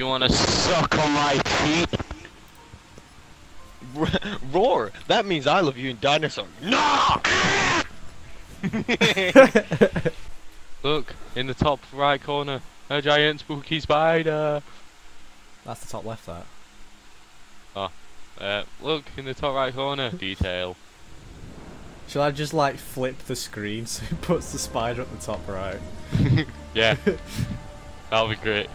you wanna suck on my teeth? Roar! That means I love you in dinosaur. No! Look, in the top right corner, a giant spooky spider. That's the top left. That. Uh, look, in the top right corner, detail. Shall I just like flip the screen so it puts the spider at the top right? Yeah. That'll be great.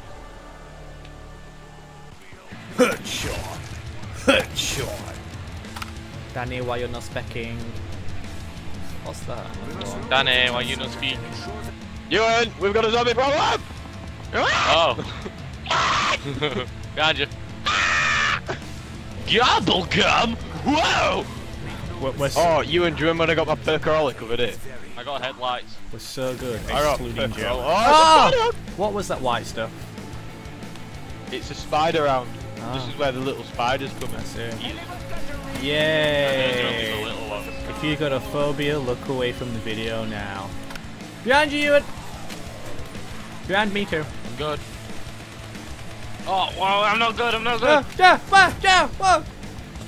Headshot. Headshot. Danny, why you're not specking? What's that? Danny, why you not speak? Ewan, we've got a zombie problem! Ah! Oh. Behind you. Gobblegum! Whoa! We're, we're, so, Oh, you and you remember when I got my Perkaholic over there? I got headlights. we're so good. I Excluding Perkaholic. Joe. Oh, Oh! it's a ah! spider! What was that white stuff? It's a spider round. Ah. This is where the little spiders come in. That's it. Those are only the Yay! If you got a phobia, look away from the video now. Behind you, Ewan! Behind me too. I'm good. Oh, wow, I'm not good, I'm not good. Ah, yeah, ah, yeah, whoa.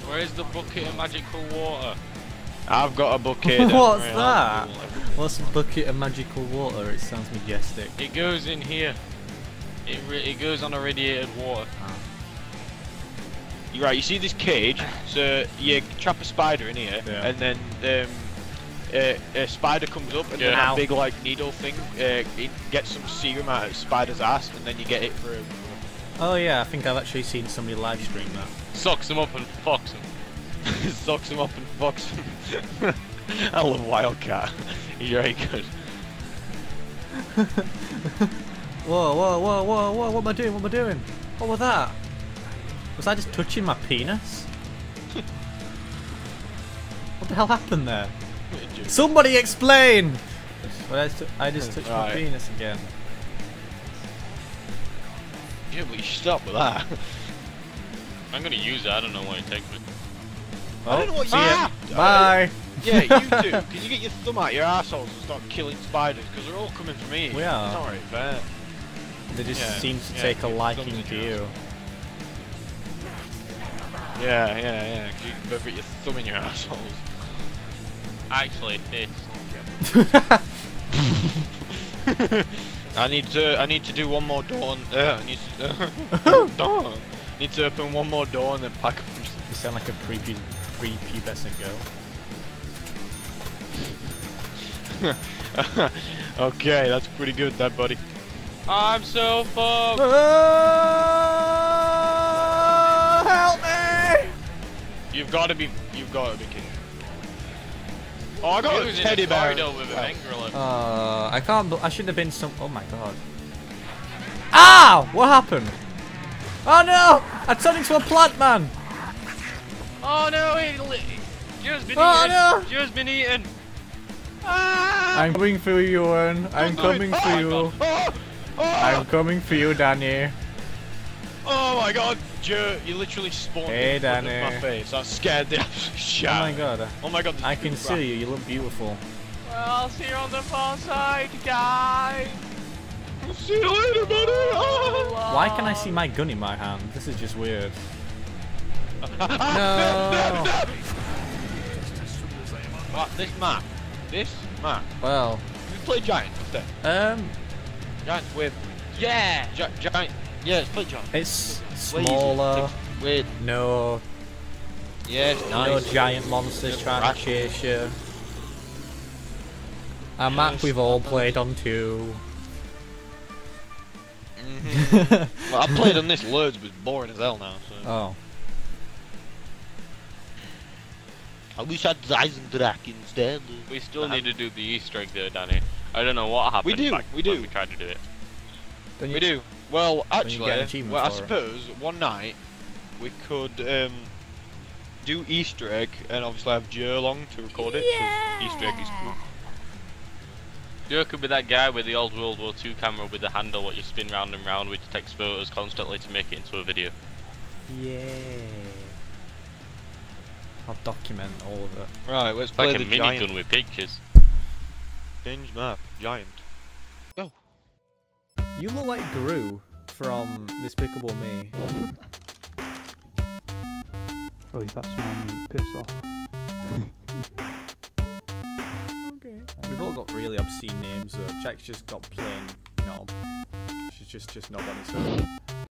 Where's the bucket of magical water? I've got a bucket. What's worry, that? I'll do it. What's a bucket of magical water? It sounds majestic. It goes in here. It, it goes on irradiated water. You're right, you see this cage? So you trap a spider in here, Yeah. and then um, uh, a spider comes up, and then Yeah. a big like needle thing uh, it gets some serum out of spider's ass, and then you get it through. Oh yeah, I think I've actually seen somebody live stream that. Sucks them up and fucks them. Sucks him up and fucks him. I love Wildcat. He's very good. Whoa, whoa, whoa, whoa, whoa, what am I doing? What am I doing? What was that? Was I just touching my penis? what the hell happened there? Somebody explain! Well, I, just- I just touched my penis again. Yeah, but you stop with that. I'm gonna use it, I don't know why it takes me. Oh, don't know what you-. Ah! Bye! yeah, you do. Can you get your thumb out your assholes and start killing spiders? Because they're all coming for me. We are. It's not very fair. They just Yeah, seem to yeah, take a liking to you. Yeah, yeah, yeah. 'cause You can both get your thumb in your assholes. Actually, this. I need to. I need to do one more door. And, uh, I need to. door. Need to open one more door and then pack up. You sound like a pre prepubescent girl. okay, that's pretty good, that buddy. I'm so fucked! You've got to be. You've got to be kidding. Oh, I got a teddy bear. with a Right. Mengrel. Uh, I can't. bel- I should have been some. Oh my god. Ow! What happened? Oh no! I turned into a plant man. Oh no, it li- just been Oh, eaten! no. Just been eaten! I'm coming for you, Owen. I'm Don't it. coming for Oh, you. Oh, oh, I'm coming for you, Danny. Oh my god, Joe, you literally spawned Hey, in front of my face. I scared the shit. Oh my god. Oh my god, I can rats. see you. You look beautiful. Well, I'll see you on the far side, guys! See you later, buddy. Oh. Why can I see my gun in my hand? This is just weird. no, No. What, this map, this map. Well, We play Giant instead. um, Giant with. Yeah, Gi- Giant. Yeah, let's play Giant. it's smaller. Weird. No, Yeah, it's no nice. giant monsters Just trying rat- to chase you. A map we've all played on too. Mhm. well, I played on this loads, but it's boring as hell now. So. Oh. I wish I'd Eisendrache instead. We still need to do the Easter egg there, Danny. I don't know what happened. We do, back we when do. We tried to do it. Don't We do. Well, actually, get an achievement well, I for it. suppose one night we could um, do Easter egg and obviously have Joe along to record it. 'cause Easter egg is cool. Joe could be that guy with the old World War II camera with the handle what you spin round and round which takes photos constantly to make it into a video. Yeah. I'll document all of it. Right, let's It's play like a the minigun giant. with pictures. Change map. Giant. You look like Gru from Despicable Me. Oh, that's my piss off. We've all got really obscene names though. Jack's just got plain, you know, she's just just nobody. So